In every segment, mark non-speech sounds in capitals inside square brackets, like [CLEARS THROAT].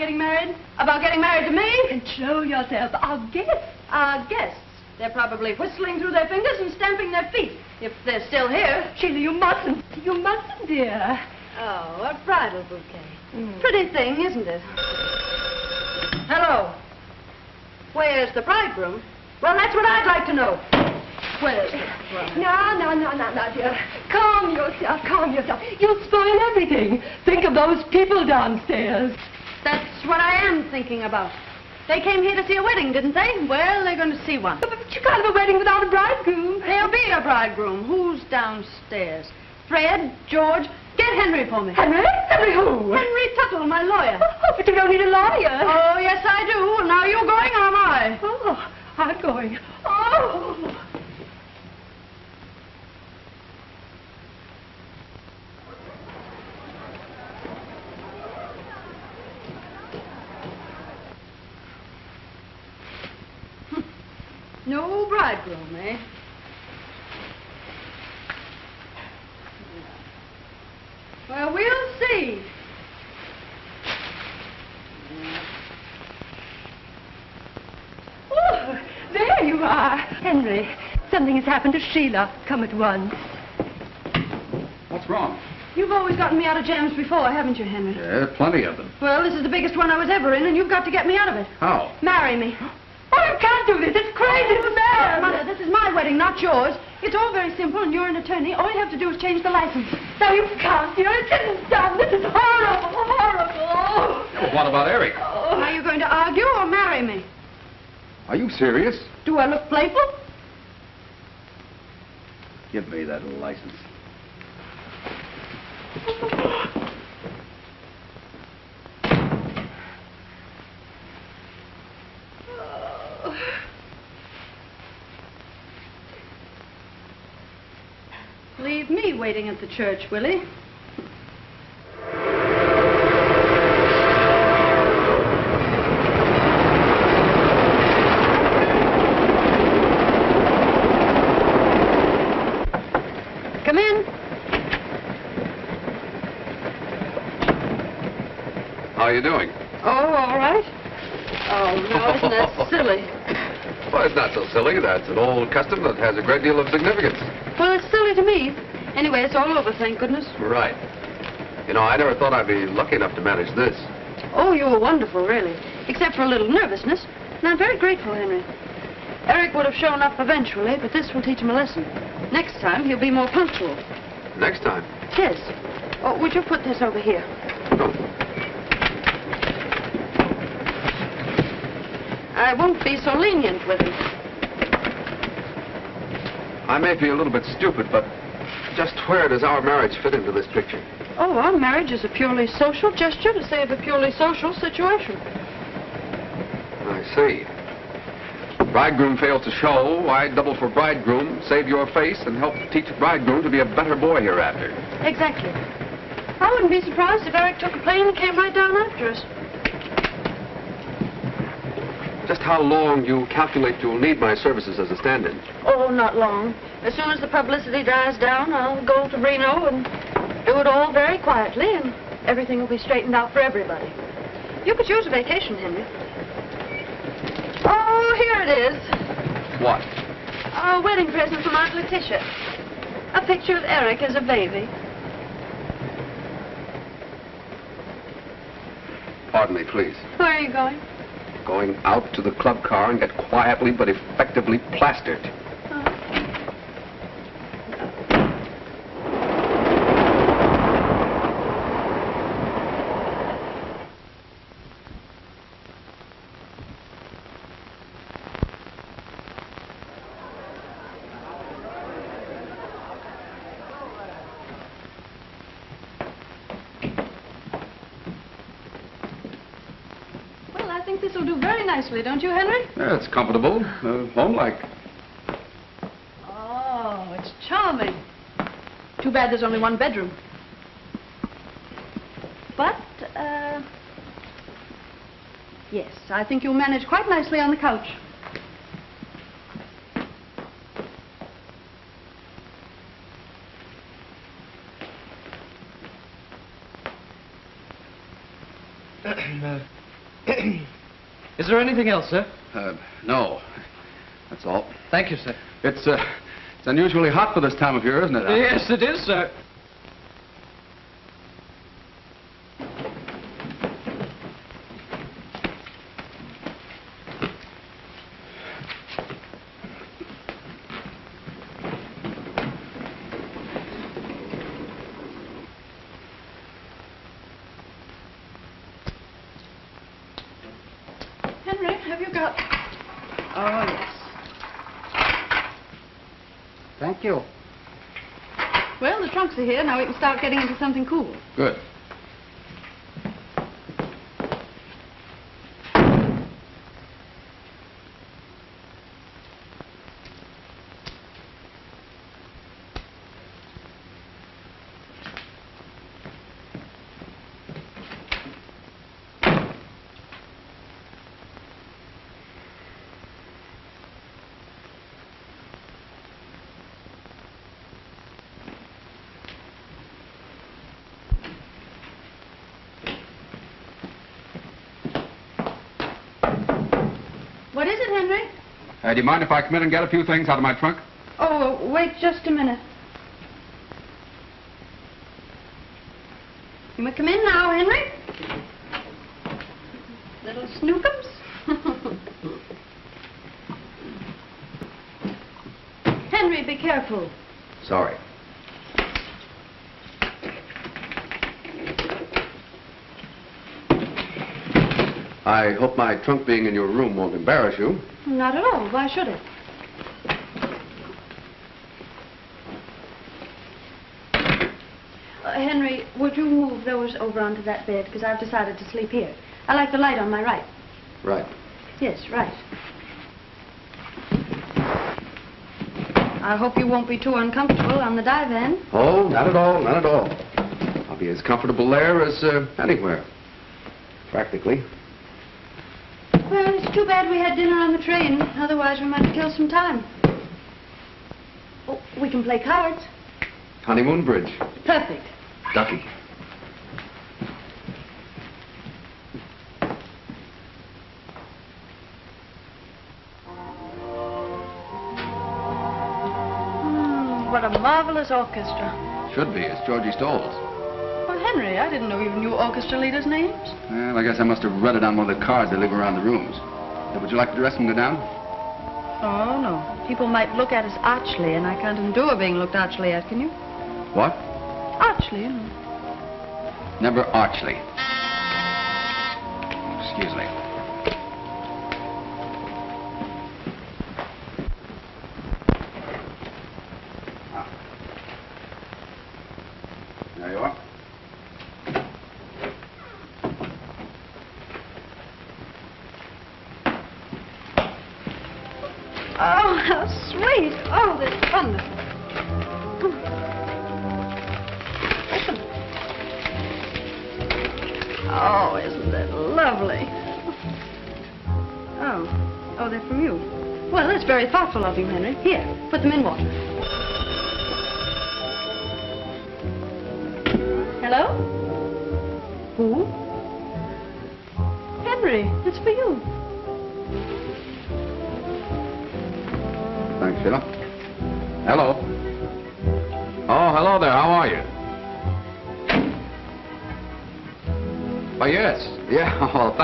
getting married? About getting married to me? Control yourself. Our guests. Our guests. They're probably whistling through their fingers and stamping their feet, if they're still here. Sheila, you mustn't. You mustn't, dear. Oh, a bridal bouquet. Hmm. Pretty thing, isn't it? Hello. Where's the bridegroom? Well, that's what I'd like to know. Where's the? No, no, no, no, no, dear. Calm yourself, calm yourself. You'll spoil everything. Think of those people downstairs. That's what I am thinking about. They came here to see a wedding, didn't they? Well, they're going to see one. But you can't have a wedding without a bridegroom. There'll be a bridegroom. Who's downstairs? Fred? George? Get Henry for me. Henry? Henry who? Henry Tuttle, my lawyer. Oh, oh but you don't need a lawyer. Oh, yes, I do. Now you're going or am I? Oh, I'm going. Oh. No bridegroom, eh? Well, we'll see. Oh, there you are. Henry, something has happened to Sheila. Come at once. What's wrong? You've always gotten me out of jams before, haven't you, Henry? Yeah, plenty of them. Well, this is the biggest one I was ever in, and you've got to get me out of it. How? Marry me. [GASPS] Oh, you can't do this. It's crazy. It's mad. Mother, this is my wedding, not yours. It's all very simple, and you're an attorney. All you have to do is change the license. No, you can't, dear. It isn't done. This is horrible, horrible. Well, what about Eric? Oh. Are you going to argue or marry me? Are you serious? Do I look playful? Give me that license. Leave me waiting at the church, Willie. Come in. How are you doing? Oh, all right. Oh, no, isn't that [LAUGHS] silly? Well, it's not so silly. That's an old custom that has a great deal of significance. Well, it's me. Anyway, it's all over, thank goodness. Right. You know, I never thought I'd be lucky enough to manage this. Oh, you were wonderful, really. Except for a little nervousness. And I'm very grateful, Henry. Eric would have shown up eventually, but this will teach him a lesson. Next time, he'll be more punctual. Next time. Yes. Oh, would you put this over here? No. I won't be so lenient with him. I may be a little bit stupid, but just where does our marriage fit into this picture? Oh, our marriage is a purely social gesture to save a purely social situation. I see. Bridegroom fails to show. I double for bridegroom, save your face, and help teach bridegroom to be a better boy hereafter. Exactly. I wouldn't be surprised if Eric took a plane and came right down after us. Just how long you calculate you'll need my services as a stand-in? Oh, not long. As soon as the publicity dies down, I'll go to Reno and do it all very quietly, and everything will be straightened out for everybody. You could use a vacation, Henry. Oh, here it is. What? A wedding present from Aunt Letitia. A picture of Eric as a baby. Pardon me, please. Where are you going? Going out to the club car and get quietly but effectively plastered. Well, I think this will do very nicely, don't you, Henry? Yeah, it's comfortable, uh, home-like. Oh, it's charming. Too bad there's only one bedroom. But, uh... Yes, I think you'll manage quite nicely on the couch. Uh, Is there anything else, sir? Uh, no. That's all. Thank you, sir. It's, uh, it's unusually hot for this time of year, isn't it? Yes, it is, sir. Henry, have you got... Oh, yes. Thank you. Well, the trunks are here. Now we can start getting into something cool. Good. What is it, Henry? Uh, do you mind if I come in and get a few things out of my trunk? Oh, wait just a minute. You may come in now, Henry. Little snookums. [LAUGHS] Henry, be careful. Sorry. I hope my trunk being in your room won't embarrass you. Not at all. Why should it? Uh, Henry, would you move those over onto that bed? Because I've decided to sleep here. I like the light on my right. Right. Yes, right. I hope you won't be too uncomfortable on the divan. Oh, not at all, not at all. I'll be as comfortable there as uh, anywhere. Practically. It's too bad we had dinner on the train. Otherwise, we might kill some time. Oh, we can play cards. Honeymoon Bridge. Perfect. Ducky. Hmm, what a marvelous orchestra. Should be. It's Georgie Stoll's. Well, Henry, I didn't know even you knew orchestra leaders' names. Well, I guess I must have read it on one of the cards that leave around the rooms. Uh, would you like the rest of them go down? Oh, no. People might look at us archly, and I can't endure being looked archly at, can you? What? Archly, you know. Never Archly. Excuse me.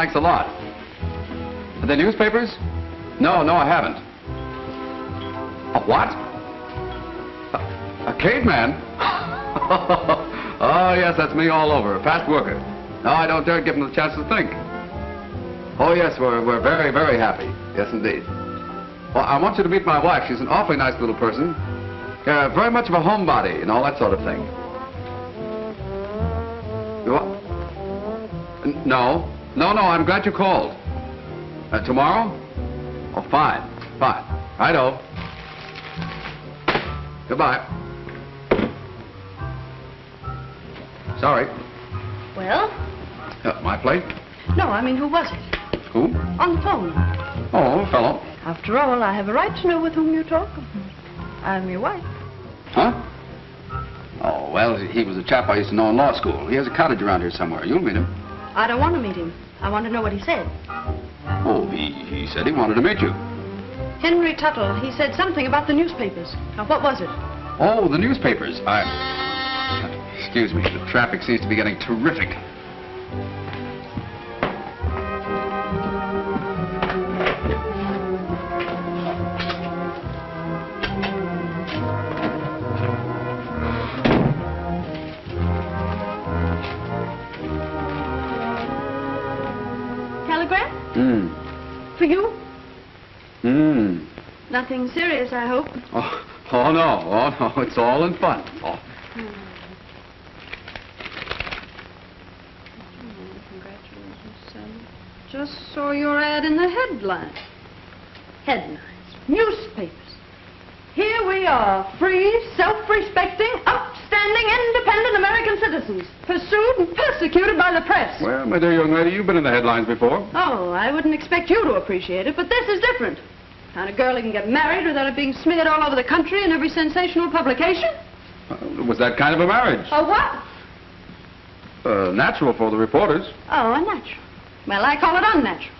Thanks a lot. The newspapers? No, no, I haven't. A what? A, a caveman? [LAUGHS] oh, yes, that's me all over. A fast worker. No, I don't dare give him the chance to think. Oh, yes, we're, we're very, very happy. Yes, indeed. Well, I want you to meet my wife. She's an awfully nice little person. Uh, very much of a homebody and all that sort of thing. What? No. No, no, I'm glad you called. Uh, tomorrow? Oh, fine. Fine. Righto. Goodbye. Sorry. Well? Uh, my plate? No, I mean, who was it? Who? On the phone. Oh, a fellow. After all, I have a right to know with whom you talk. I'm your wife. Huh? Oh, well, he was a chap I used to know in law school. He has a cottage around here somewhere. You'll meet him. I don't want to meet him. I want to know what he said. Oh, he, he said he wanted to meet you. Henry Tuttle, he said something about the newspapers. Now, what was it? Oh, the newspapers. I... [LAUGHS] Excuse me, the traffic seems to be getting terrific. Nothing serious, I hope. Oh, oh, no. Oh, no. It's all in fun. Oh. Congratulations, son. Just saw your ad in the headlines. Headlines. Newspapers. Here we are, free, self-respecting, upstanding, independent American citizens, pursued and persecuted by the press. Well, my dear young lady, you've been in the headlines before. Oh, I wouldn't expect you to appreciate it, but this is different. Kind of girl who can get married without it being smeared all over the country in every sensational publication. Uh, was that kind of a marriage. Oh, what? Uh, natural for the reporters. Oh, unnatural. Well, I call it unnatural.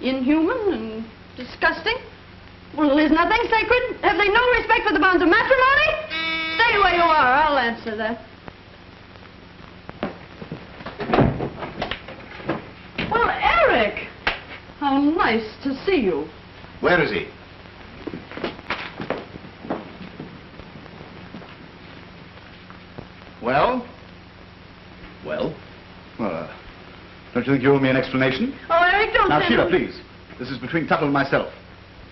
Inhuman and disgusting. Well, is nothing sacred? Have they no respect for the bonds of matrimony? Stay where you are. I'll answer that. Well, Eric! How nice to see you. Where is he? Well? Well? Well, uh, don't you think you owe me an explanation? Oh, Eric, don't Now, Sheila, please. This is between Tuttle and myself.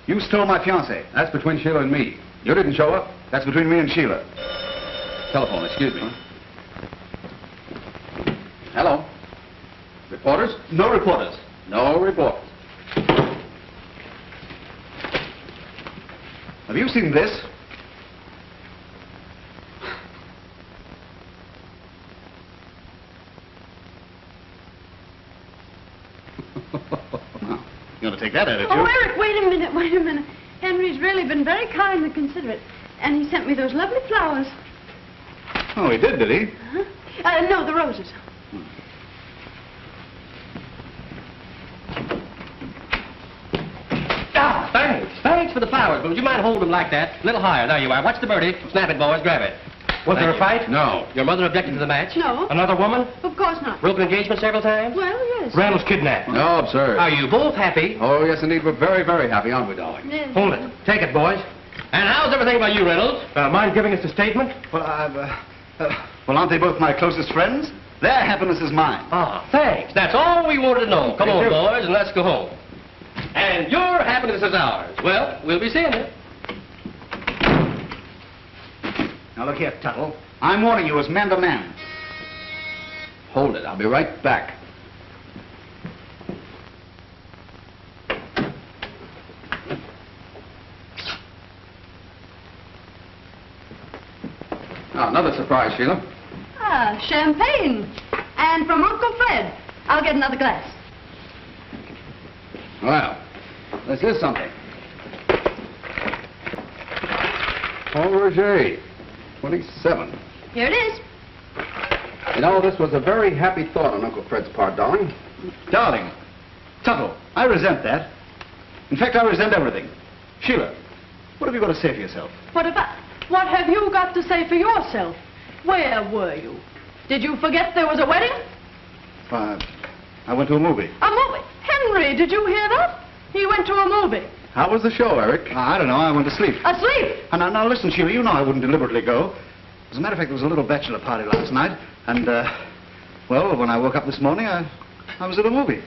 You stole my fiancée. That's between Sheila and me. You didn't show up. That's between me and Sheila. Telephone, excuse me. Hello? Reporters? No reporters. No reporters. Have you seen this? [LAUGHS] You want to take that attitude? Oh, Eric, wait a minute, [LAUGHS] wait a minute. Henry's really been very kind and considerate. And he sent me those lovely flowers. Oh, he did, did he? Huh? Uh, no, the roses. Ah, thanks. Thanks for the flowers, but would you mind holding them like that? A little higher. There you are. Watch the birdie. Snap it, boys. Grab it. Was there a fight? No. Your mother objected to the match? No. Another woman? Of course not. Broken engagement several times? Well, yes. Reynolds kidnapped. No, absurd. Are you both happy? Oh, yes, indeed. We're very, very happy, aren't we, darling? Yes. Hold it. Take it, boys. And how's everything about you, Reynolds? Uh, mind giving us a statement? Well, I've, uh, uh, well, aren't they both my closest friends? Their happiness is mine. Ah, thanks. That's all we wanted to know. Come Thank on, you. boys, and let's go home. And your happiness is ours. Well, we'll be seeing you. Now, look here, Tuttle. I'm warning you as man to man. Hold it. I'll be right back. Now, another surprise, Sheila. Ah, champagne. And from Uncle Fred. I'll get another glass. Well, this is something. Pol Roger, 27. Here it is. You know, this was a very happy thought on Uncle Fred's part, darling. Darling, Tuttle, I resent that. In fact, I resent everything. Sheila, what have you got to say for yourself? What about... What have you got to say for yourself? Where were you? Did you forget there was a wedding? Uh, I went to a movie. A movie? Henry, did you hear that? He went to a movie. How was the show, Eric? Uh, I don't know, I went to sleep. Asleep. Uh, now, now, listen, Sheila, you know I wouldn't deliberately go. As a matter of fact, there was a little bachelor party last night, and, uh, well, when I woke up this morning, I, I was at a movie.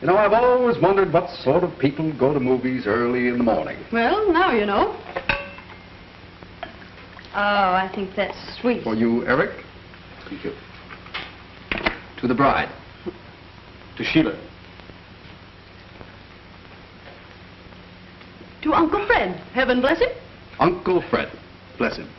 You know, I've always wondered what sort of people go to movies early in the morning. Well, now you know. Oh, I think that's sweet. For you, Eric? Thank you. To the bride. To Sheila. To Uncle Fred. Heaven bless him. Uncle Fred. Bless him.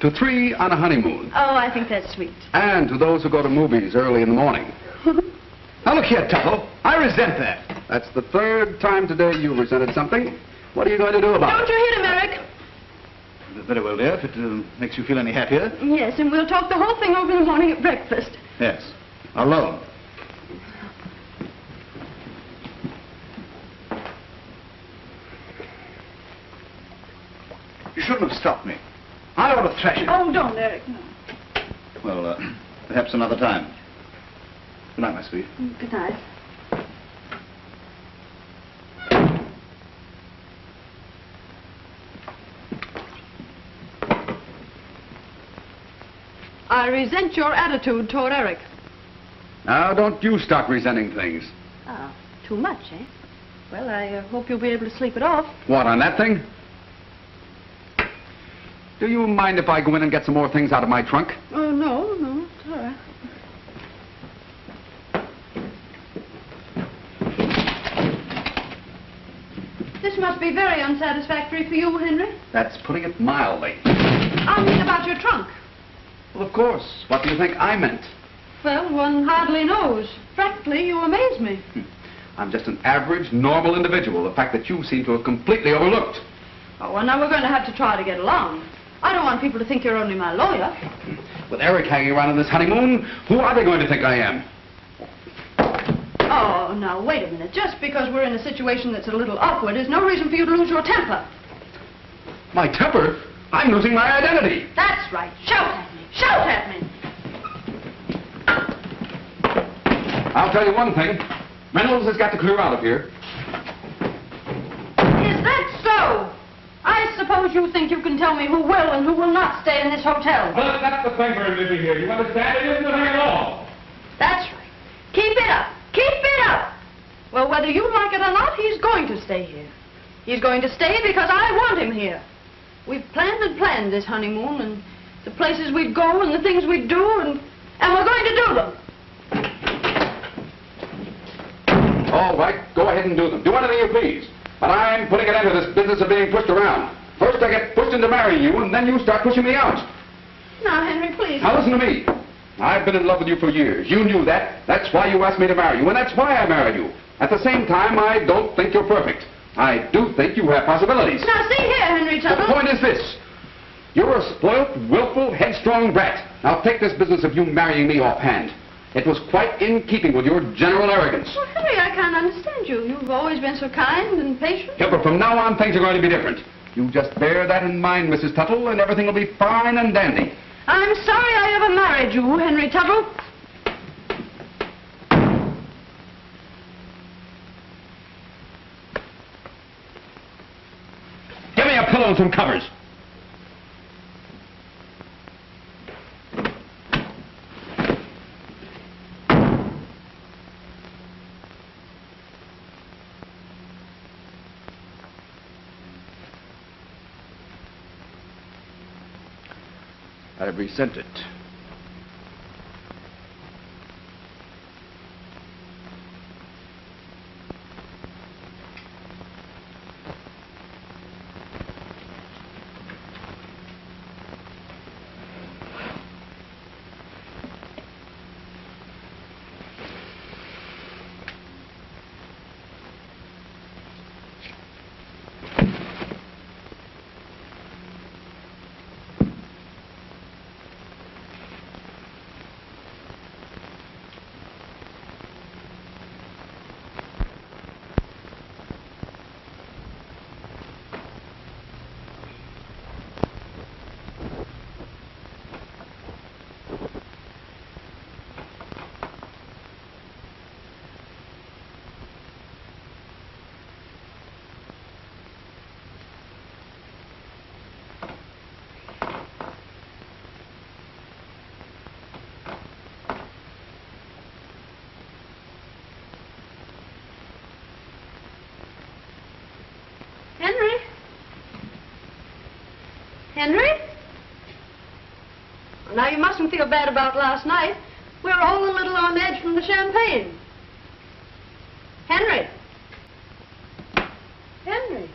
To three on a honeymoon. Oh, I think that's sweet. And to those who go to movies early in the morning. [LAUGHS] Now, look here, Tuttle. I resent that. That's the third time today you've resented something. What are you going to do about it? Don't you hit him, Eric? Very well, dear, if it uh, makes you feel any happier. Yes, and we'll talk the whole thing over in the morning at breakfast. Yes. Alone. You shouldn't have stopped me. I ought to thrash you. Oh, don't, Eric. No. Well, uh, perhaps another time. Good night, my sweet. Good night. I resent your attitude toward Eric. Now, don't you stop resenting things. Ah, too much, eh? Well, I uh, hope you'll be able to sleep it off. What, on that thing? Do you mind if I go in and get some more things out of my trunk? Oh, no, no, it's all right. This must be very unsatisfactory for you, Henry. That's putting it mildly. I mean about your trunk. Well, of course. What do you think I meant? Well, one hardly knows. Frankly, you amaze me. Hmm. I'm just an average, normal individual. The fact that you seem to have completely overlooked. Oh, well, now we're going to have to try to get along. I don't want people to think you're only my lawyer. With Eric hanging around on this honeymoon, who are they going to think I am? Oh, now, wait a minute. Just because we're in a situation that's a little awkward is no reason for you to lose your temper. My temper? I'm losing my identity. That's right. Shout at me. Shout at me. I'll tell you one thing. Reynolds has got to clear out of here. You think you can tell me who will and who will not stay in this hotel. Well, that's the thing for living here. You understand? It isn't the thing at all. That's right. Keep it up. Keep it up. Well, whether you like it or not, he's going to stay here. He's going to stay because I want him here. We've planned and planned this honeymoon and the places we'd go and the things we'd do and, and we're going to do them. All right, go ahead and do them. Do anything you please. But I'm putting an end to this business of being pushed around. First I get pushed into marrying you, and then you start pushing me out. Now, Henry, please. Now listen to me. I've been in love with you for years. You knew that. That's why you asked me to marry you, and that's why I married you. At the same time, I don't think you're perfect. I do think you have possibilities. Now, see here, Henry The point is this. You're a spoilt, willful, headstrong brat. Now take this business of you marrying me offhand. It was quite in keeping with your general arrogance. Well, Henry, I can't understand you. You've always been so kind and patient. Yeah, but from now on, things are going to be different. You just bear that in mind, Mrs. Tuttle, and everything will be fine and dandy. I'm sorry I ever married you, Henry Tuttle. Give me a pillow and some covers. I've resent it. Henry? Henry? Now, you mustn't feel bad about last night. We were all a little on edge from the champagne. Henry? Henry?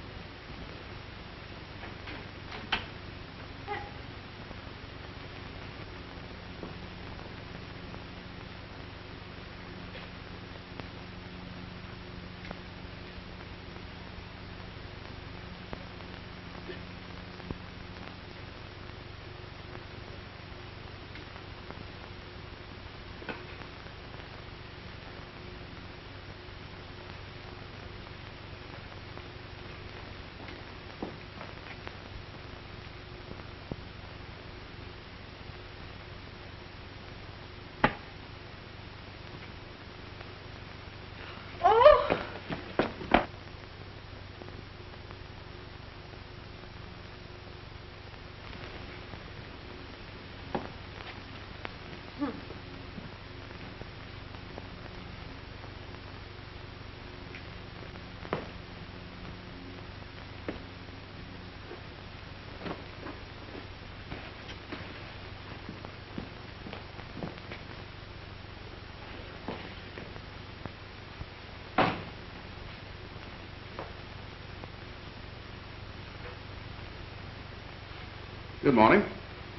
Good morning.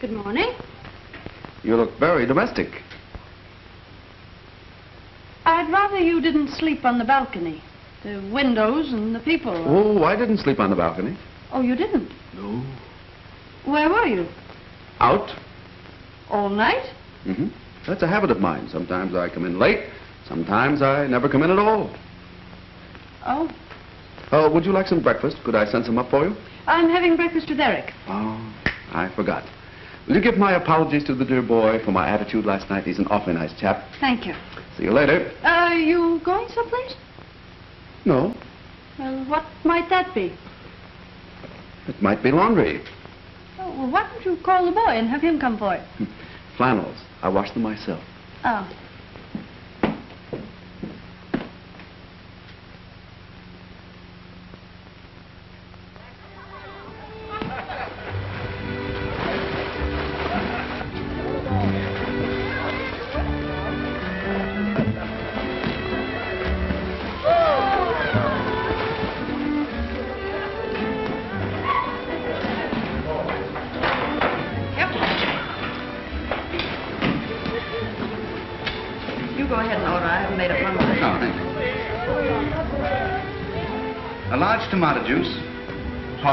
Good morning. You look very domestic. I'd rather you didn't sleep on the balcony. The windows and the people. Oh, I didn't sleep on the balcony. Oh, you didn't? No. Where were you? Out? All night? Mm-hmm. That's a habit of mine. Sometimes I come in late. Sometimes I never come in at all. Oh. Oh, would you like some breakfast? Could I send some up for you? I'm having breakfast with Eric. Oh, I forgot. Will you give my apologies to the dear boy for my attitude last night? He's an awfully nice chap. Thank you. See you later. Are you going someplace? No, Well, what might that be? it might be laundry. Oh, well, why don't you call the boy and have him come for it? [LAUGHS] Flannels. I wash them myself. Oh.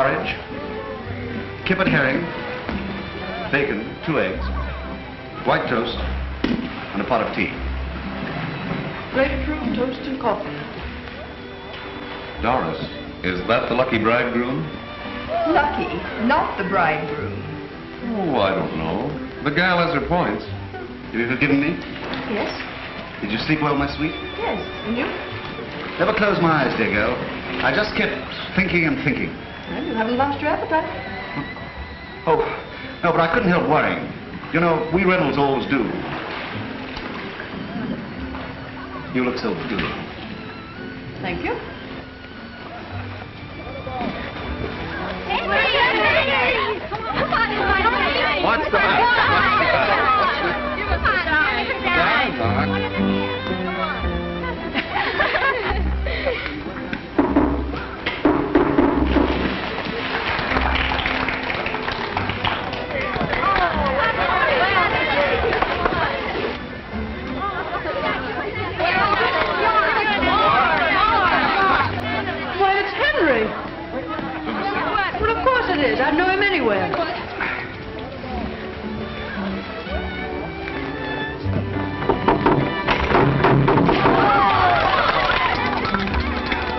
Porridge, kippered herring, bacon, two eggs, white toast, and a pot of tea. Grapefruit, toast, and coffee. Doris, is that the lucky bridegroom? Lucky, not the bridegroom. Oh, I don't know. The gal has her points. Have you forgiven me? Yes? Did you sleep well, my sweet? Yes. And you? Never close my eyes, dear girl. I just kept thinking and thinking. Well, you haven't lost your appetite. Oh, no, but I couldn't help worrying. You know, we Reynolds always do. You look so good. Thank you. What's the matter? Down, Doc. Is. I'd know him anywhere.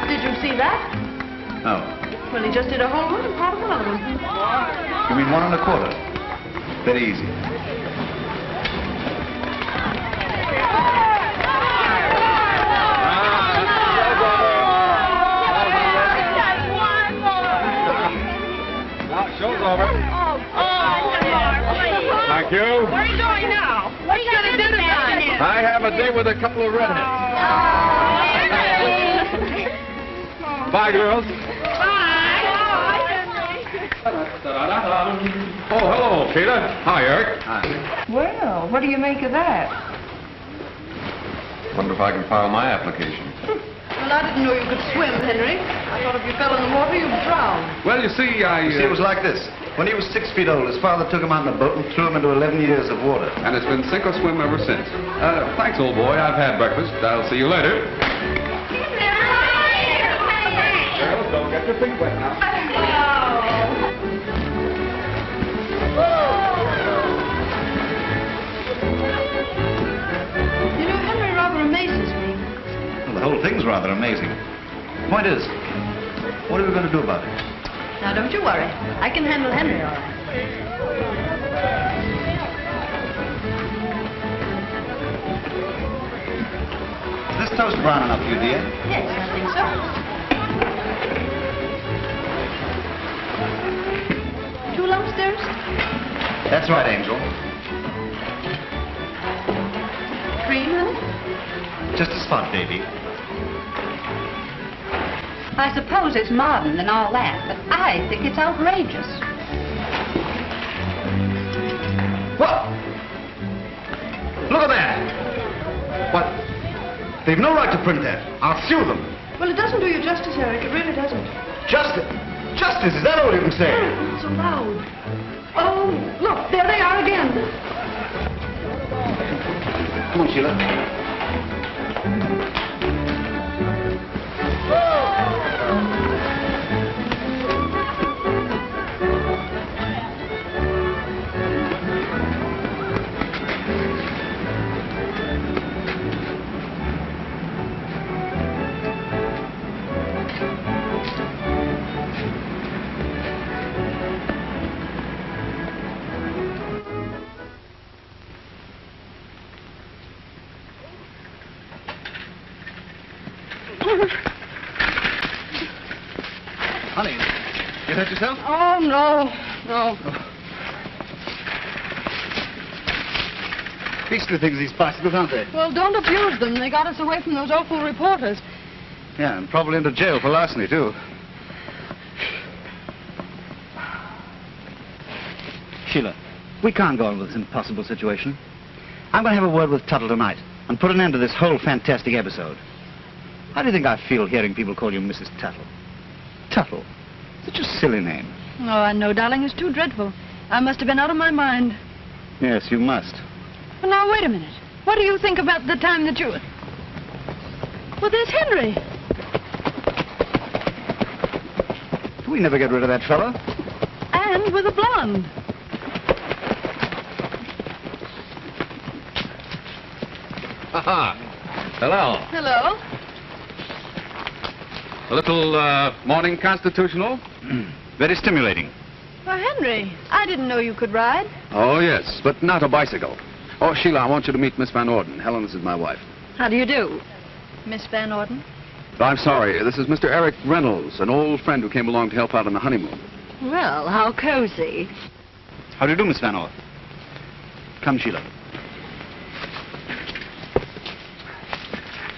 Did you see that? Oh, Well, he just did a whole one and part of another one. you mean one and a quarter? Very easy. Where are you going now? What are you going to do tonight? I have a date with a couple of redheads. Oh. Bye, girls. Bye. Oh, hello, Peter. Hi, Eric. Hi. Well, what do you make of that? Wonder if I can file my application. [LAUGHS] Well, I didn't know you could swim, Henry. I thought if you fell in the water, you'd drown. Well, you see, I... You see, it was uh, like this. When he was six feet old, his father took him out in a boat and threw him into 11 years of water. And it's been sink or swim ever since. Uh, thanks, old boy. I've had breakfast. I'll see you later. Girls, don't get your feet wet now. You know, Henry rather amazes me. Well, the whole thing's rather amazing. Point is, what are we going to do about it? Now, don't you worry. I can handle Henry all right. Is this toast brown enough for you, dear? Yes, I think so. Two lumps, dearest? That's right, Angel. Cream, honey? Just a spot, baby. I suppose it's modern and all that, but I think it's outrageous. What? Look at that! What? They've no right to print that. I'll sue them. Well, it doesn't do you justice, Eric. It really doesn't. Justice. Justice, is that all you can say? Oh, Not so loud. Oh, look, there they are again. Come on, Sheila. No, no. Beastly things, these bicycles, aren't they? Well, don't abuse them. They got us away from those awful reporters. Yeah, and probably into jail for larceny, too. Sheila, we can't go on with this impossible situation. I'm going to have a word with Tuttle tonight and put an end to this whole fantastic episode. How do you think I feel hearing people call you Mrs. Tuttle? Tuttle? Such a silly name. Oh, I know, darling. It's too dreadful. I must have been out of my mind. Yes, you must. But now, wait a minute. What do you think about the time that you... Well, there's Henry. We never get rid of that fellow. And with a blonde. Ha Hello. Hello. A little uh, morning constitutional? [CLEARS THROAT] Very stimulating. Well, Henry, I didn't know you could ride. Oh, yes, but not a bicycle. Oh, Sheila, I want you to meet Miss Van Orden. Helen, this is my wife. How do you do? Miss Van Orden? I'm sorry, this is Mr. Eric Reynolds, an old friend who came along to help out on the honeymoon. Well, how cozy. How do you do, Miss Van Orden? Come, Sheila.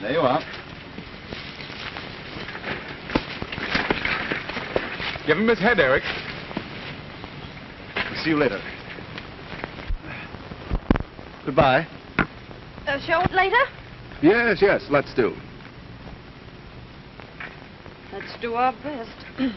There you are. Give him his head, Eric. See you later. Goodbye. Uh, show it later? Yes, yes, let's do. Let's do our best. [CLEARS THROAT]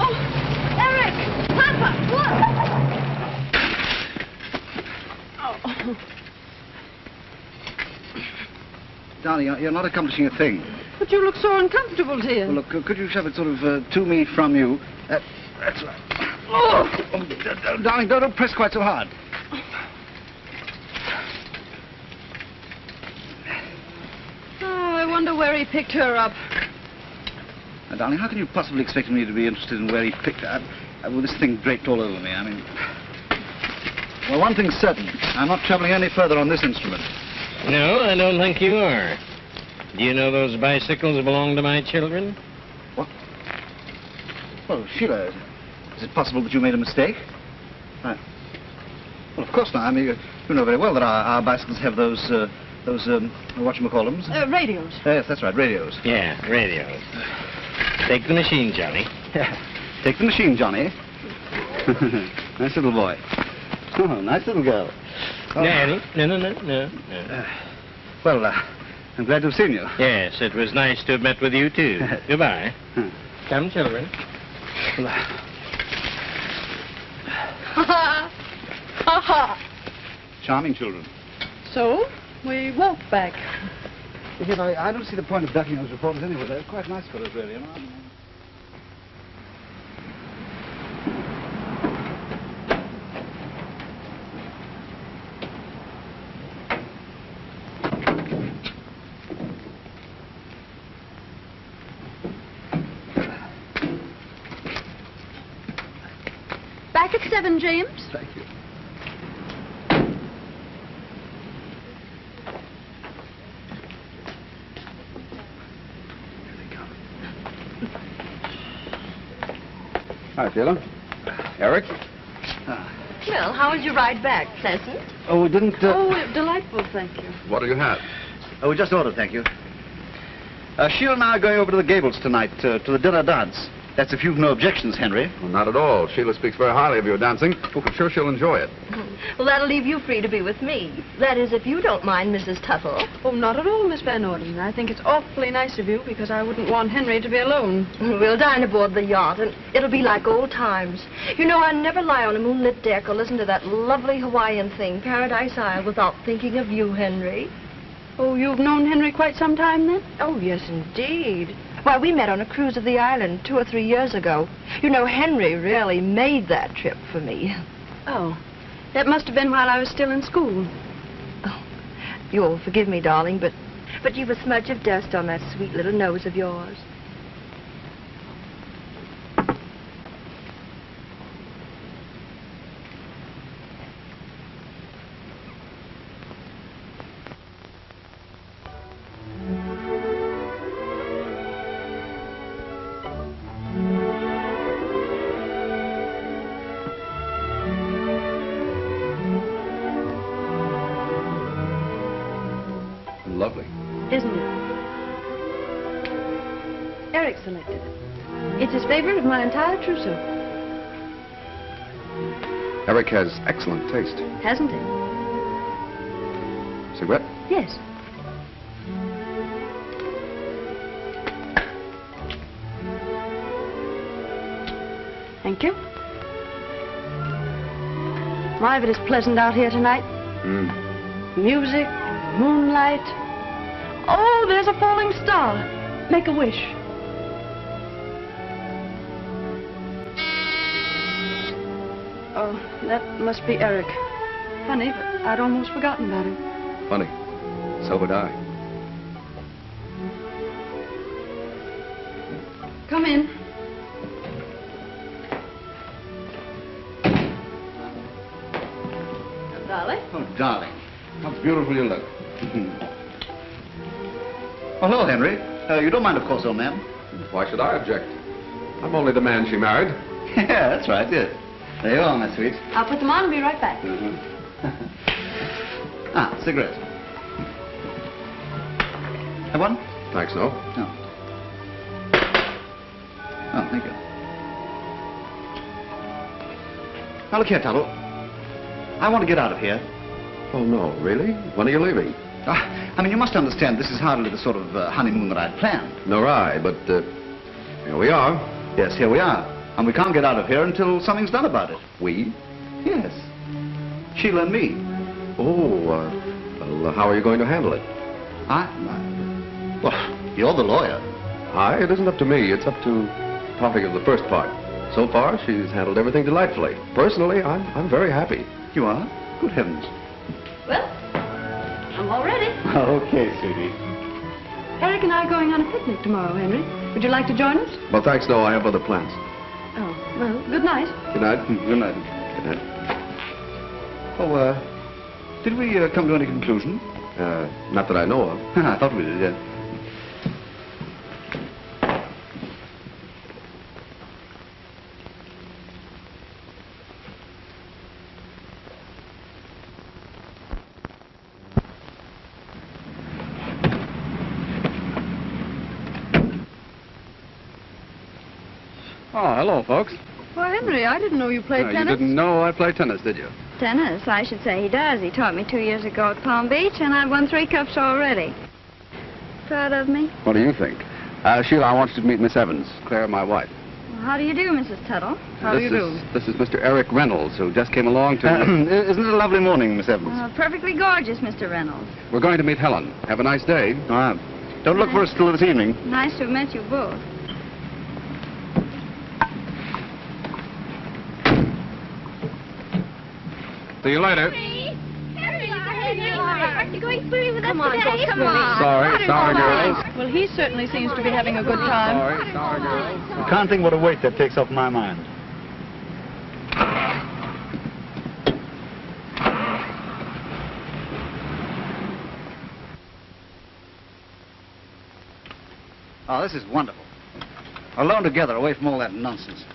Oh, Eric! Papa! Look! Oh. Darling, you're you're not accomplishing a thing. But you look so uncomfortable, dear. Well, look, uh, could you shove it sort of uh, to me from you? Uh, that's right. Oh! Oh, d- d- darling, don't, don't press quite so hard. Oh, I wonder where he picked her up. Now, darling, how can you possibly expect me to be interested in where he picked her up uh, with this thing draped all over me? I mean... Well, one thing's certain. I'm not traveling any further on this instrument. No, I don't think you are. Do you know those bicycles belong to my children? What? Well, Sheila, is it possible that you made a mistake? Uh, well, of course not. I mean, you, you know very well that our, our bicycles have those, uh, those, um, whatchamacallums. Uh, radios. yes, that's right, radios. Yeah, radios. Take the machine, Johnny. Yeah. Take the machine, Johnny. [LAUGHS] nice little boy. Oh, nice little girl. Oh. No, no, no, no, no, no. Well, uh, I'm glad to have seen you. Yes, it was nice to have met with you, too. [LAUGHS] Goodbye. Hmm. Come, children. Uh, Ha ha! Ha ha! charming children. So, we walk back. Yet I, I don't see the point of ducking those reporters anyway. They're quite nice fellows, really. You know? Seven, James. Thank you. Hi, Sheila. Eric? Well, how was your ride back? Pleasant? Oh, we didn't... Uh... Oh, delightful, thank you. What do you have? Oh, we just ordered, thank you. Uh, Sheila and I are going over to the Gables tonight uh, to the dinner dance. That's if you've no objections, Henry. Well, not at all. Sheila speaks very highly of your dancing. I'm sure she'll enjoy it. Well, that'll leave you free to be with me. That is, if you don't mind, Mrs. Tuttle. Oh, not at all, Miss Van Orden. I think it's awfully nice of you because I wouldn't want Henry to be alone. We'll dine aboard the yacht, and it'll be like old times. You know, I never lie on a moonlit deck or listen to that lovely Hawaiian thing, Paradise Isle, without thinking of you, Henry. Oh, you've known Henry quite some time then? Oh, yes, indeed. Why, we met on a cruise of the island two or three years ago. You know, Henry really made that trip for me. Oh, that must have been while I was still in school. Oh, you'll forgive me, darling, but but you've a smudge of dust on that sweet little nose of yours. Selected. It's his favorite of my entire trousseau, Eric has excellent taste. hasn't he? Cigarette? Yes. Thank you. My, but it's pleasant out here tonight. Mm. Music, moonlight. Oh, there's a falling star. Make a wish. That must be Eric. Funny, but I'd almost forgotten about him. Funny. So would I. Come in. Dolly? Oh, darling. How beautiful you look. oh, hello, Henry. Uh, you don't mind, of course, old man. Why should I object? I'm only the man she married. [LAUGHS] yeah, that's right, yes. There you are, my sweet. I'll put them on and be right back. [LAUGHS] ah, cigarette. Have one? Thanks, no. No. Oh, thank you. Now, look here, Tuttle. I want to get out of here. Oh, no, really? When are you leaving? Ah, I mean, you must understand, this is hardly the sort of uh, honeymoon that I'd planned. Nor I, but uh, here we are. Yes, here we are. And we can't get out of here until something's done about it. We? Yes. Sheila and me. Oh, uh, well, how are you going to handle it? I, I... Well, you're the lawyer. I? It isn't up to me. It's up to talking of the first part. So far, she's handled everything delightfully. Personally, I'm, I'm very happy. You are? Good heavens. Well, I'm all ready. [LAUGHS] Okay, sweetie. Eric and I are going on a picnic tomorrow, Henry. Would you like to join us? Well, thanks, no. I have other plans. Well, good night. Good night. Good night. Good night. Oh, uh, did we uh, come to any conclusion? Uh, not that I know of. [LAUGHS] I thought we did, yes. Oh, hello, folks. Well, Henry, I didn't know you played tennis. you didn't know I play tennis, did you? Tennis, I should say he does. He taught me two years ago at Palm Beach, and I've won three cups already. Proud of me? What do you think? Uh, Sheila, I want you to meet Miss Evans, Claire, my wife. Well, how do you do, Mrs. Tuttle? How this do you is, This is Mr. Eric Reynolds, who just came along to... [CLEARS THROAT] Isn't it a lovely morning, Miss Evans? Uh, perfectly gorgeous, Mr. Reynolds. We're going to meet Helen. Have a nice day. Ah, don't look for us till this evening. Nice to have met you both. See you later. Aren't you going swimming with Come on, today? Come on. Sorry, sorry, girls. Well, he certainly seems to be having a good time. Sorry, sorry, girls. You can't think what a weight that takes off my mind. Oh, this is wonderful. Alone together, away from all that nonsense.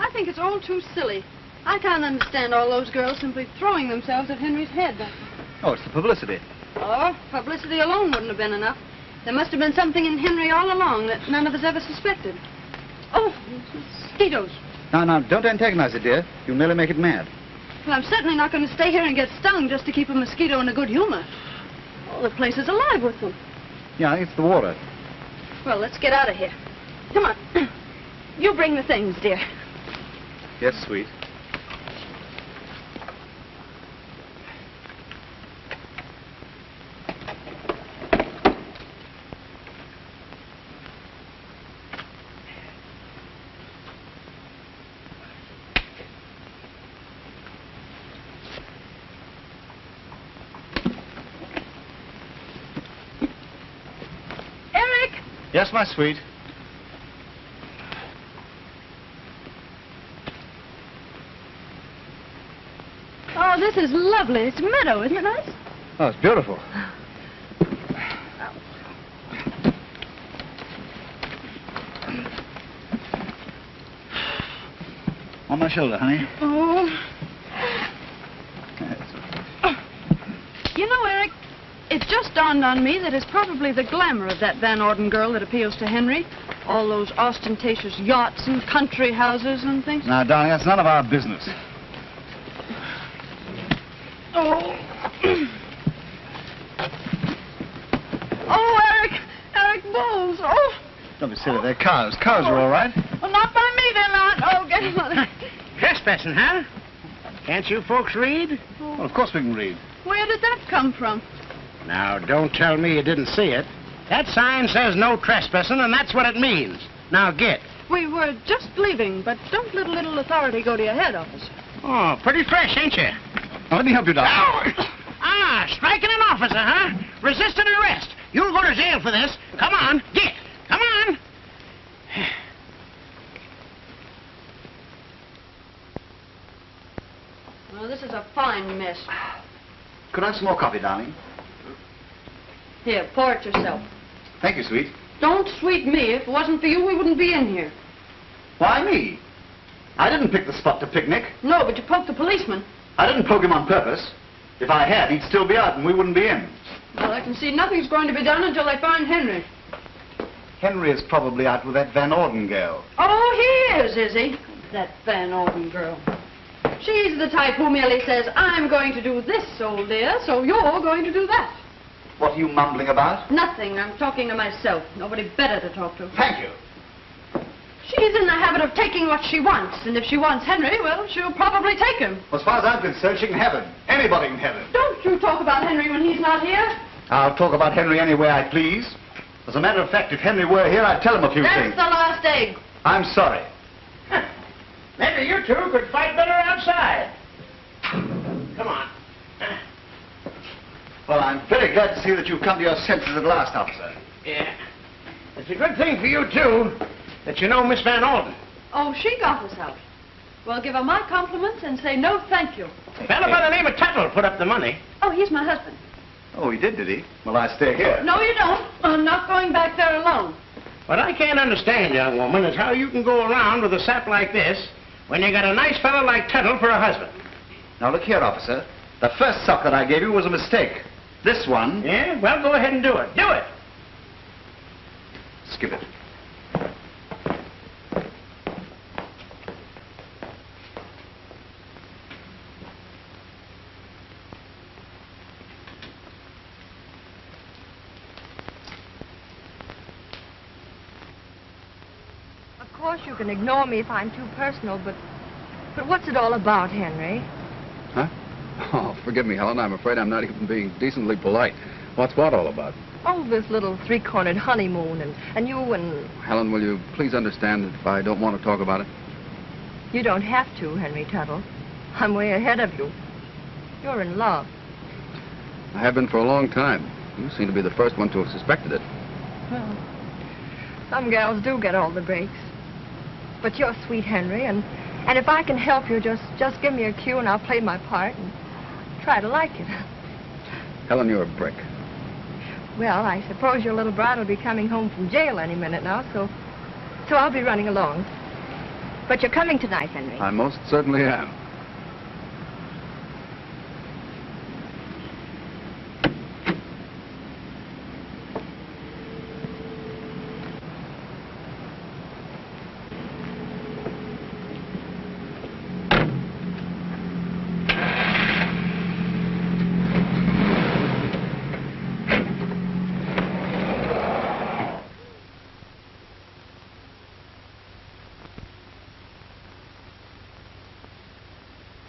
I think it's all too silly. I can't understand all those girls simply throwing themselves at Henry's head. Oh, it's the publicity. Oh, publicity alone wouldn't have been enough. There must have been something in Henry all along that none of us ever suspected. Oh, mosquitoes. Now, now, don't antagonize it, dear. You'll merely make it mad. Well, I'm certainly not going to stay here and get stung just to keep a mosquito in a good humor. Oh, the place is alive with them. Yeah, it's the water. Well, let's get out of here. Come on. [CLEARS THROAT] You bring the things, dear. Yes, sweet. Eric! Yes, my sweet. Oh, this is lovely. It's a meadow, isn't it nice? Oh, it's beautiful. On my shoulder, honey. Oh. You know, Eric, it just dawned on me that it's probably the glamour of that Van Orden girl that appeals to Henry. All those ostentatious yachts and country houses and things. Now, darling, that's none of our business. Oh. [CLEARS THROAT] oh, Eric. Eric Bowles. Oh. Don't be silly. They're cows. Cows are all right. Well, not by me, they're not. Oh, get him [LAUGHS] on. Trespassing, huh? Can't you folks read? Well, of course we can read. Where did that come from? Now, don't tell me you didn't see it. That sign says no trespassing, and that's what it means. Now get. We were just leaving, but don't let a little authority go to your head, officer. Oh, pretty fresh, ain't you? Now, let me help you, darling. ah, striking an officer, huh? Resisting arrest. You'll go to jail for this. Come on, get. Come on. Well, this is a fine mess. Could I have some more coffee, darling? Here, pour it yourself. Thank you, sweet. Don't sweet me. If it wasn't for you, we wouldn't be in here. Why me? I didn't pick the spot to picnic. No, but you poked the policeman. I didn't poke him on purpose. If I had, he'd still be out and we wouldn't be in. Well, I can see nothing's going to be done until they find Henry. Henry is probably out with that Van Orden girl. Oh, he is, is he? That Van Orden girl. She's the type who merely says, I'm going to do this, old dear, so you're going to do that. What are you mumbling about? Nothing. I'm talking to myself. Nobody better to talk to. Thank you. She's in the habit of taking what she wants, and if she wants Henry, well, she'll probably take him. As far as I'm concerned, she can have him. Anybody can have him. Don't you talk about Henry when he's not here. I'll talk about Henry any way I please. As a matter of fact, if Henry were here, I'd tell him a few That's things. the last egg. I'm sorry. Maybe you two could fight better outside. Come on. Well, I'm glad to see that you've come to your senses at last, officer. Yeah. It's a good thing for you, too, that you know Miss Van Orden. Oh, she got us out. Well, give her my compliments and say no thank you. A fellow by the name of Tuttle put up the money. Oh, he's my husband. Oh, he did, did he? Well, I stay here. No, you don't. I'm not going back there alone. What I can't understand, young woman, is how you can go around with a sap like this when you got a nice fellow like Tuttle for a husband. Now, look here, officer. The first sock that I gave you was a mistake. This one... Yeah? Well, go ahead and do it. Do it. Skip it. Of course, you can ignore me if I'm too personal, but... But what's it all about, Henry? Huh? Oh, forgive me, Helen. I'm afraid I'm not even being decently polite. What's what all about? Oh, this little three-cornered honeymoon, and, and you and... Helen, will you please understand if I don't want to talk about it? You don't have to, Henry Tuttle. I'm way ahead of you. You're in love. I have been for a long time. You seem to be the first one to have suspected it. Well, some gals do get all the breaks. But you're sweet, Henry, and, and if I can help you, just, just give me a cue and I'll play my part and try to like it. Helen, you're a brick. Well, I suppose your little bride will be coming home from jail any minute now, so, so I'll be running along. But you're coming tonight, Henry. I most certainly am.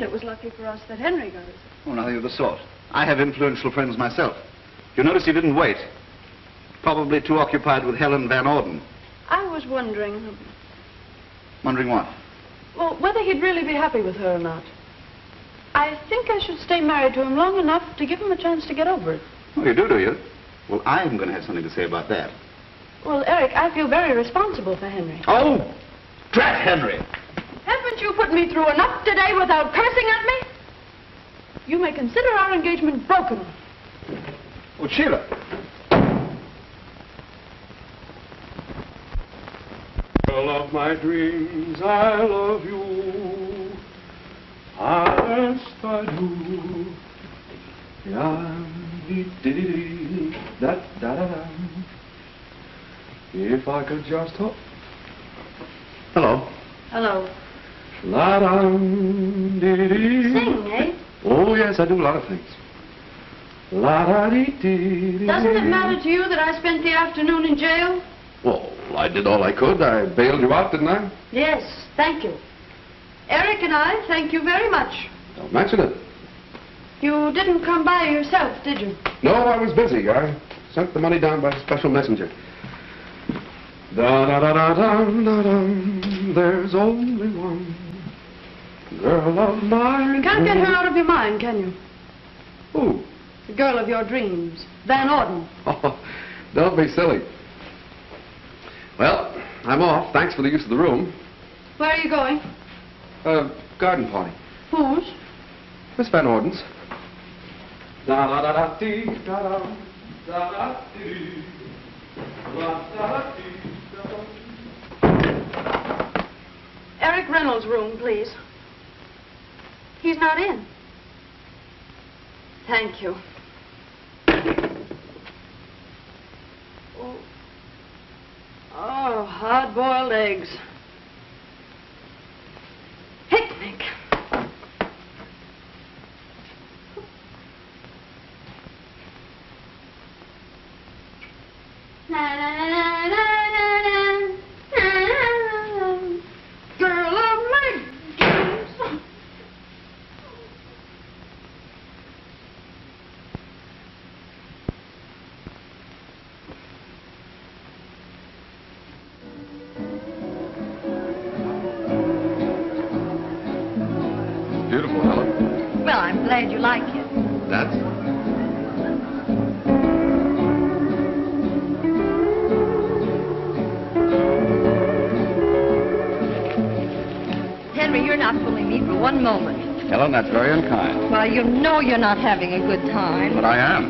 It was lucky for us that Henry got it. Oh, nothing of the sort. I have influential friends myself. You notice he didn't wait. Probably too occupied with Helen Van Orden. I was wondering, Wondering what? well, whether he'd really be happy with her or not. I think I should stay married to him long enough to give him a chance to get over it. Oh, you do, do you? Well, I'm going to have something to say about that. Well, Eric, I feel very responsible for Henry. Oh, drat Henry! Haven't you put me through enough today without cursing at me? You may consider our engagement broken. Oh, Sheila. Girl of my dreams, I love you. Yes, I do. Yeah, dee, dee, dee, dee, da, da, da, da. If I could just hope. Hello. Hello. La da dee dee dee. Sing, eh? Oh yes, I do a lot of things. La da dee dee dee. Doesn't it matter to you that I spent the afternoon in jail? Well, I did all I could. I bailed you out, didn't I? Yes, thank you. Eric and I thank you very much. Don't mention it. You didn't come by yourself, did you? No, I was busy. I sent the money down by special messenger. Da da da da da da da. There's only one girl of my. You can't get her out of your mind, can you? Who? The girl of your dreams, Van Orden. Oh, don't be silly. Well, I'm off. Thanks for the use of the room. Where are you going? Uh, garden party. Whose? Miss Van Orden's. Da da da da dee da da da da dee. Da da da dee da da. Eric Reynolds' room, please. He's not in. Thank you. Oh, oh hard-boiled eggs. Picnic. Girl You know you're not having a good time. But I am.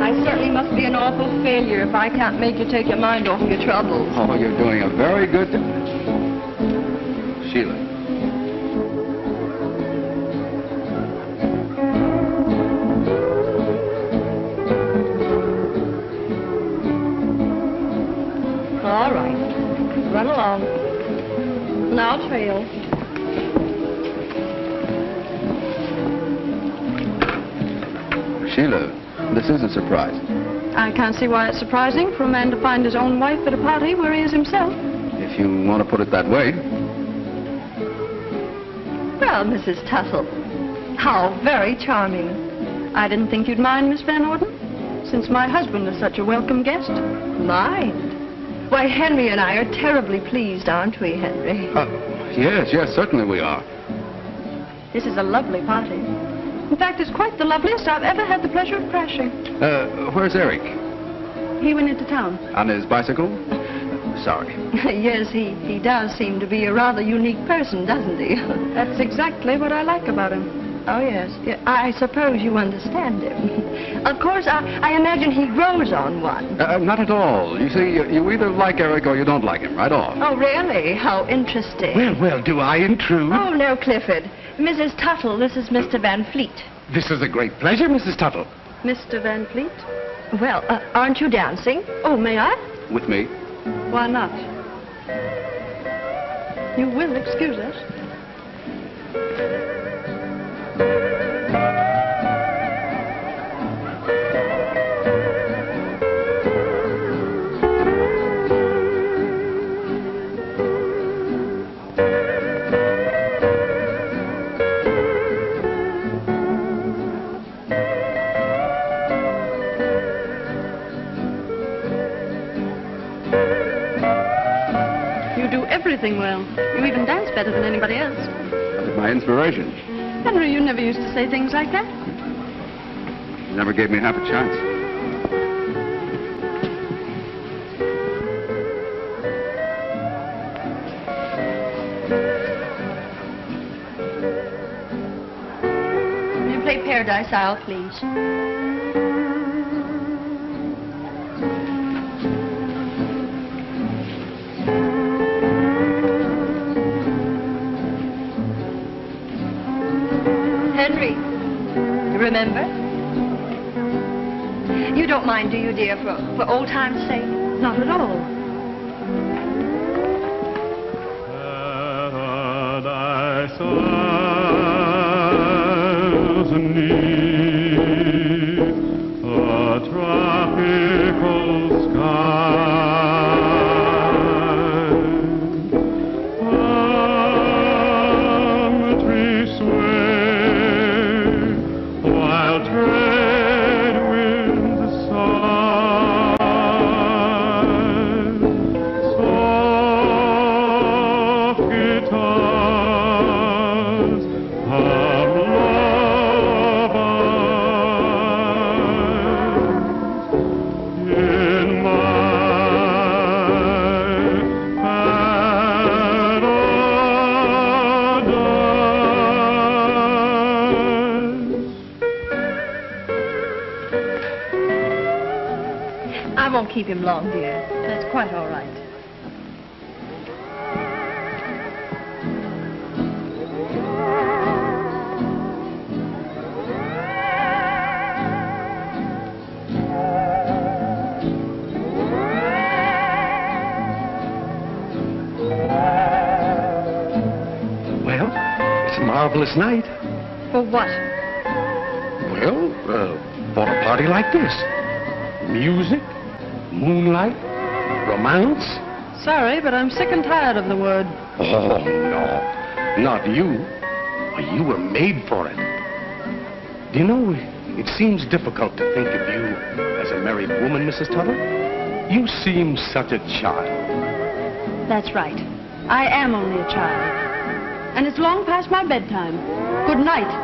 I certainly must be an awful failure if I can't make you take your mind off your troubles. Oh, you're doing a very good. Trail. Sheila, this is a surprise. I can't see why it's surprising for a man to find his own wife at a party where he is himself. If you want to put it that way. Well, Mrs. Tuttle, how very charming. I didn't think you'd mind, Miss Van Orden, since my husband is such a welcome guest. Mind? Why, Henry and I are terribly pleased, aren't we, Henry? Uh, yes, yes, certainly we are. This is a lovely party. In fact, it's quite the loveliest I've ever had the pleasure of crashing. Uh, where's Eric? He went into town. On his bicycle? Sorry. [LAUGHS] yes, he, he does seem to be a rather unique person, doesn't he? That's exactly what I like about him. Oh, yes. Yeah, I suppose you understand him. of course, I, I imagine he grows on one. Uh, not at all. You see, you, you either like Eric or you don't like him, right off. Oh, really? How interesting. Well, well, do I intrude? Oh, no, Clifford. Mrs. Tuttle, this is Mr. Van Fleet. This is a great pleasure, Mrs. Tuttle. Mr. Van Fleet? Well, uh, aren't you dancing? Oh, may I? With me? Why not? You will excuse us. You do everything well. You even dance better than anybody else. That is my inspiration. Henry, you never used to say things like that. You never gave me half a chance. Will you play Paradise Isle, please? For, old time's sake? Not at all. I won't keep him long, dear. That's quite all right. Well, it's a marvelous night. For what? Well, uh, for a party like this. Music, moonlight, romance. Sorry, but I'm sick and tired of the word. Oh, no. Not you. You were made for it. Do you know, it seems difficult to think of you as a married woman, Mrs. Tuttle. You seem such a child. That's right. I am only a child. And it's long past my bedtime. Good night.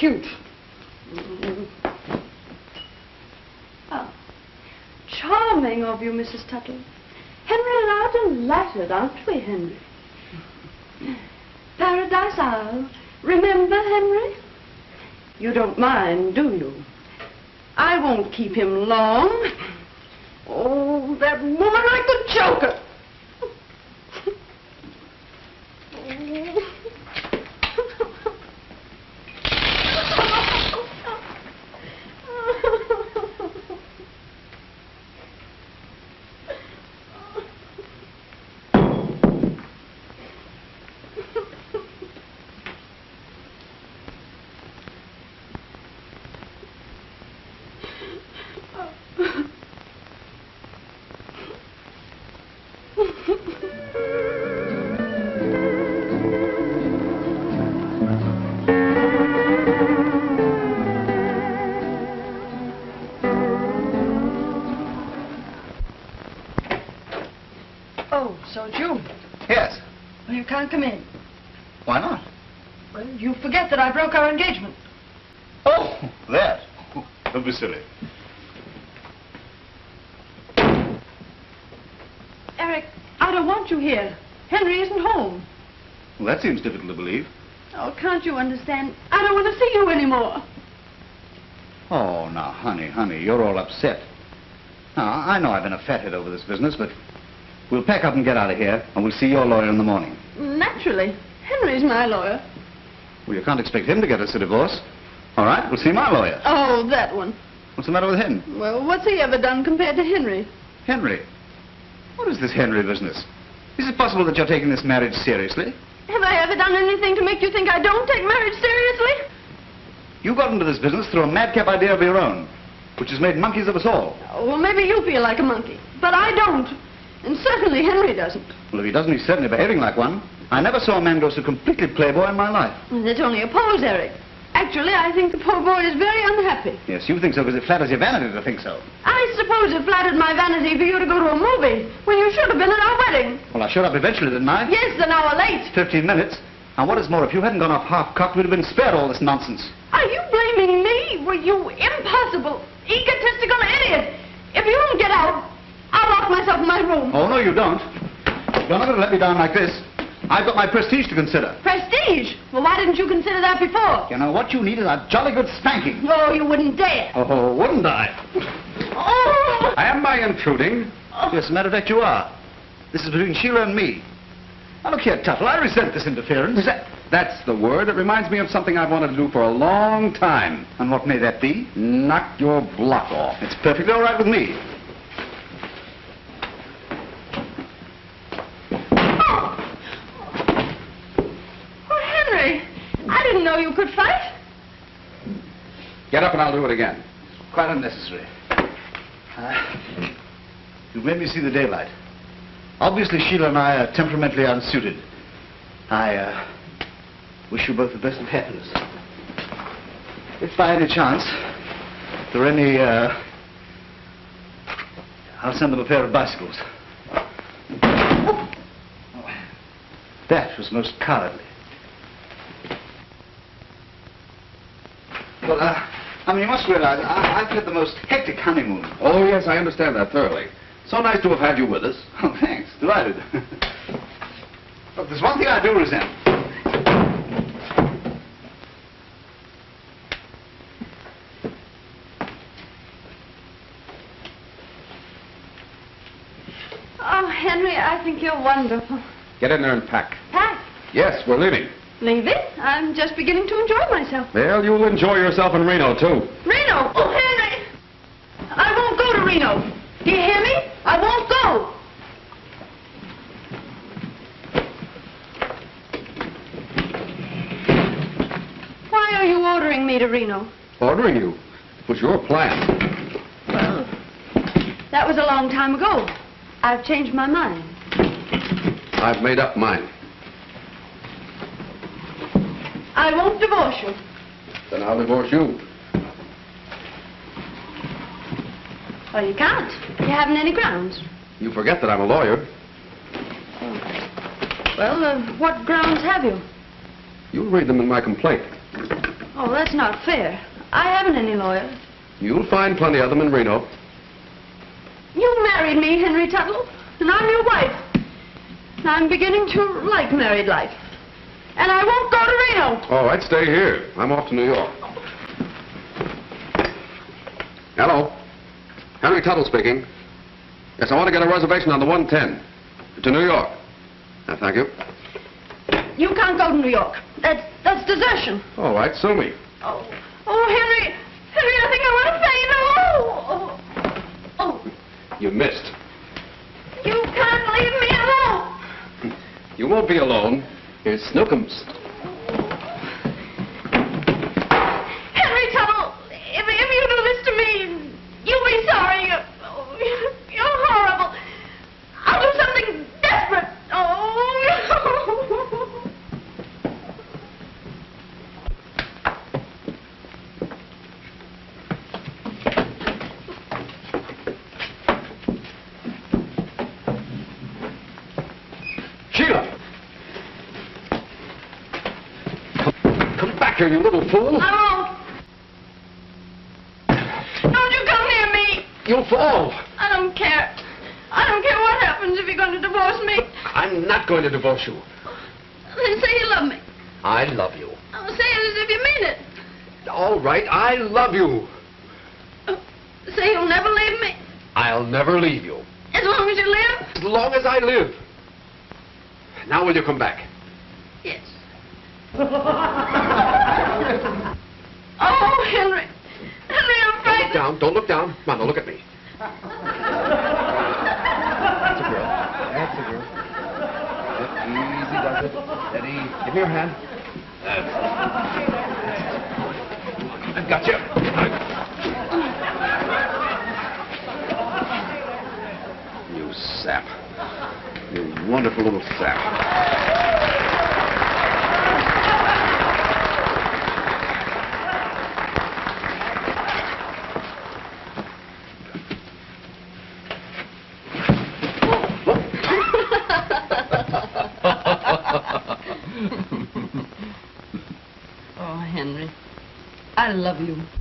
Cute. Oh, charming of you, Mrs. Tuttle. Henry and I are delighted, aren't we, Henry? Paradise Isle. Remember, Henry? You don't mind, do you? I won't keep him long. Oh, that woman like the Joker. Can't come in. Why not? Well, you forget that I broke our engagement. Oh, that. Don't be silly. Eric, I don't want you here. Henry isn't home. Well, that seems difficult to believe. Oh, can't you understand? I don't want to see you anymore. Oh, now, honey, honey, you're all upset. Now, I know I've been a fathead over this business, but we'll pack up and get out of here, and we'll see your lawyer in the morning. Naturally. Henry's my lawyer. Well, you can't expect him to get us a divorce. All right, we'll see my lawyer. Oh, that one. What's the matter with him? Well, what's he ever done compared to Henry? Henry. What is this Henry business? Is it possible that you're taking this marriage seriously? Have I ever done anything to make you think I don't take marriage seriously? You got into this business through a madcap idea of your own. which has made monkeys of us all. Well, maybe you feel like a monkey, but I don't. And certainly Henry doesn't. Well, if he doesn't, he's certainly behaving like one. I never saw a man go so completely playboy in my life. And it's only a pose, Eric. Actually, I think the poor boy is very unhappy. Yes, you think so because it flatters your vanity to think so. I suppose it flattered my vanity for you to go to a movie when you should have been at our wedding. Well, I showed up eventually, didn't I? Yes, an hour late. Fifteen minutes. And what is more, if you hadn't gone off half-cocked, we'd have been spared all this nonsense. Are you blaming me? Were you impossible, egotistical idiot? If you don't get out, I'll lock myself in my room. Oh, no, you don't. You're not going to let me down like this. I've got my prestige to consider. Prestige? Well, why didn't you consider that before? You know, what you need is a jolly good spanking. Oh, you wouldn't dare. Oh, wouldn't I? Oh! Am I intruding? Oh. Yes, as a matter of fact, you are. This is between Sheila and me. Now, look here, Tuttle, I resent this interference. That, that's the word. It reminds me of something I've wanted to do for a long time. And what may that be? Knock your block off. It's perfectly all right with me. Oh, Henry, I didn't know you could fight. Get up and I'll do it again. Quite unnecessary. Uh, you made me see the daylight. Obviously, Sheila and I are temperamentally unsuited. I uh, wish you both the best of happiness. If by any chance there are any, uh, I'll send them a pair of bicycles. That was most cowardly. Well, uh, I mean, you must realize, I, I've had the most hectic honeymoon. Oh, yes, I understand that thoroughly. So nice to have had you with us. Oh, thanks. Delighted. [LAUGHS] but there's one thing I do resent. Oh, Henry, I think you're wonderful. Get in there and pack. Pack. Yes, we're leaving. Leaving? I'm just beginning to enjoy myself. Well, you'll enjoy yourself in Reno, too. Reno! Oh, Henry! I won't go to Reno. Do you hear me? I won't go. Why are you ordering me to Reno? Ordering you. It was your plan. Well, that was a long time ago. I've changed my mind. I've made up mine. I won't divorce you. Then I'll divorce you. Well, you can't. You haven't any grounds. You forget that I'm a lawyer. Well, uh, what grounds have you? You'll read them in my complaint. Oh, that's not fair. I haven't any lawyers. You'll find plenty of them in Reno. You married me, Henry Tuttle, and I'm your wife. And I'm beginning to like married life. And I won't go to Reno. All right, stay here. I'm off to New York. Hello. Henry Tuttle speaking. Yes, I want to get a reservation on the 110 to New York. Uh, thank you. You can't go to New York. That's, that's desertion. All right, sue me. Oh, oh, Henry. Henry, I think I want to faint. Oh, oh, You missed. oh. You can't leave me alone. You won't be alone. Here's Snookums. Henry Tuttle, if, if you do this to me, you'll be sorry. You- oh, You're horrible. I'll do something desperate. Oh. Sheila! Come, come back here, you little fool. I won't. Don't you come near me. You'll fall. I don't care. I don't care what happens if you're going to divorce me. I'm not going to divorce you. Then say you love me. I love you. Oh, say it as if you mean it. All right, I love you. Oh, Say you'll never leave me. I'll never leave you. As long as you live. As long as I live. Now will you come back? Yes. [LAUGHS] look down. Don't look down. Come on, now look at me. That's a girl. That's a girl. That's easy, it. Ready? Give me your hand. I've got you. You sap. You wonderful little sap. Love you.